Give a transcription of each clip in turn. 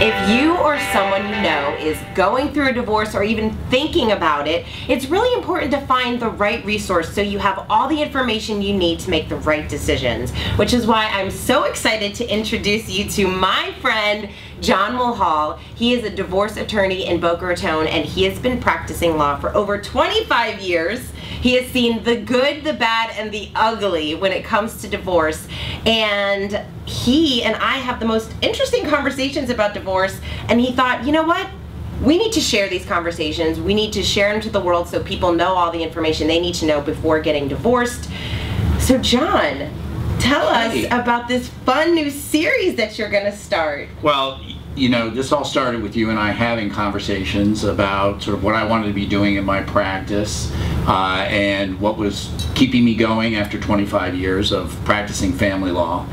If you or someone you know is going through a divorce or even thinking about it, it's really important to find the right resource so you have all the information you need to make the right decisions. Which is why I'm so excited to introduce you to my friend, John Mulhall. He is a divorce attorney in Boca Raton and he has been practicing law for over 25 years. He has seen the good, the bad, and the ugly when it comes to divorce. And he and I have the most interesting conversations about divorce. And he thought, you know what? We need to share these conversations. We need to share them to the world so people know all the information they need to know before getting divorced. So, John, tell us about this fun new series that you're going to start. Well, you know, this all started with you and I having conversations about sort of what I wanted to be doing in my practice uh, and what was keeping me going after 25 years of practicing family law.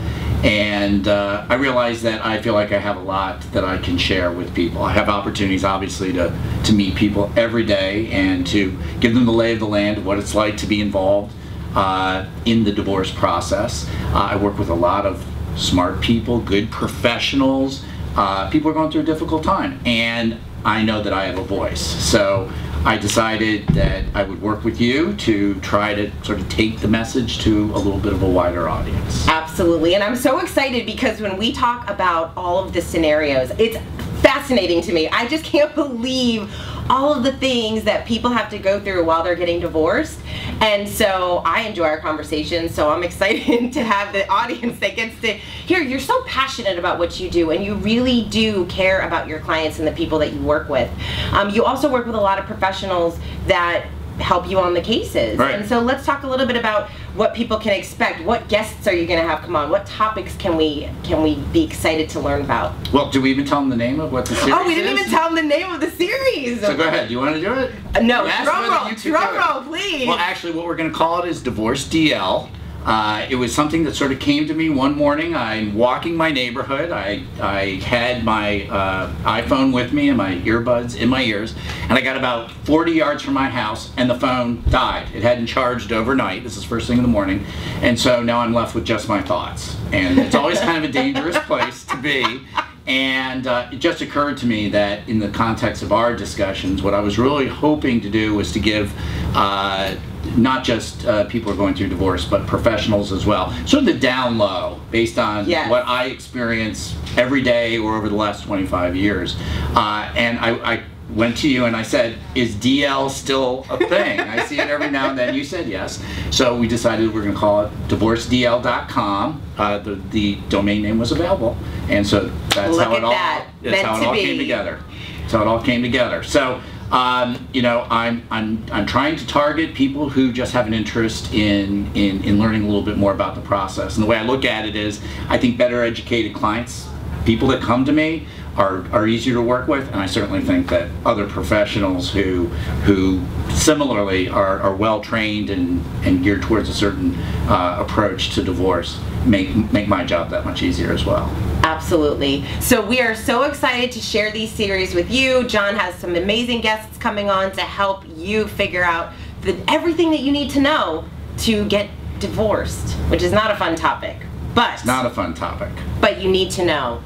And uh, I realized that I feel like I have a lot that I can share with people. I have opportunities, obviously, to, to meet people every day and to give them the lay of the land, what it's like to be involved uh, in the divorce process. Uh, I work with a lot of smart people, good professionals, uh, people are going through a difficult time, and I know that I have a voice. So I decided that I would work with you to try to sort of take the message to a little bit of a wider audience. Absolutely. And I'm so excited because when we talk about all of the scenarios, it's fascinating to me. I just can't believe all of the things that people have to go through while they're getting divorced. And so I enjoy our conversations. So I'm excited to have the audience that gets to hear you're so passionate about what you do and you really do care about your clients and the people that you work with. Um, you also work with a lot of professionals that help you on the cases. Right. And so let's talk a little bit about what people can expect. What guests are you going to have come on? What topics can we can we be excited to learn about? Well, do we even tell them the name of what the series is? Oh, we didn't is? even tell them the name of the series. So go ahead. Do you want to do it? Uh, no, drum roll, drum roll, please. Well, actually, what we're going to call it is Divorce DL. Uh, it was something that sort of came to me one morning. I'm walking my neighborhood. I, I had my uh, iPhone with me and my earbuds in my ears, and I got about 40 yards from my house, and the phone died. It hadn't charged overnight. This is first thing in the morning, and so now I'm left with just my thoughts. And it's always kind of a dangerous place to be. And uh, it just occurred to me that in the context of our discussions, what I was really hoping to do was to give uh, not just uh, people who are going through divorce, but professionals as well. Sort of the down low, based on Yes. what I experience every day or over the last 25 years. Uh, and I, I went to you and I said, is DL still a thing? I see it every now and then. You said yes. So we decided we're going to call it divorcedl.com. Uh, the, the domain name was available. And so that's Look how it all, that. that's Meant how it all be. came together. That's how it all came together. So, um, you know, I'm, I'm, I'm trying to target people who just have an interest in, in, in learning a little bit more about the process. And the way I look at it is, I think better educated clients, people that come to me, are, are easier to work with, and I certainly think that other professionals who who similarly are, are well trained and, and geared towards a certain uh, approach to divorce make make my job that much easier as well. Absolutely. So we are so excited to share these series with you. John has some amazing guests coming on to help you figure out the, everything that you need to know to get divorced, which is not a fun topic. But Not a fun topic. but you need to know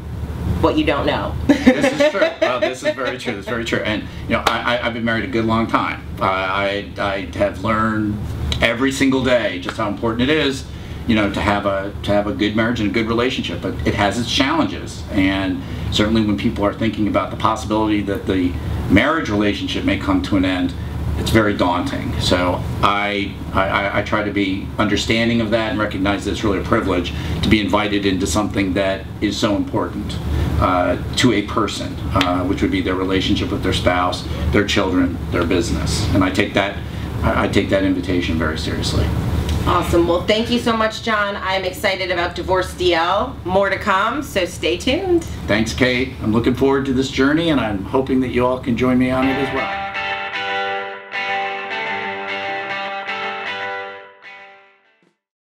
what you don't know. this is true. This is very true. This is very true. And you know, I, I've been married a good long time. I, I have learned every single day just how important it is, you know, to have a to have a good marriage and a good relationship. But it has its challenges, and certainly when people are thinking about the possibility that the marriage relationship may come to an end, it's very daunting. So I, I, I try to be understanding of that and recognize that it's really a privilege to be invited into something that is so important uh, to a person, uh, which would be their relationship with their spouse, their children, their business. And I take that, I I take that invitation very seriously. awesome. Well, thank you so much, John. I'm excited about Divorce DL. More to come, so stay tuned. Thanks, Kate. I'm looking forward to this journey, and I'm hoping that you all can join me on it as well.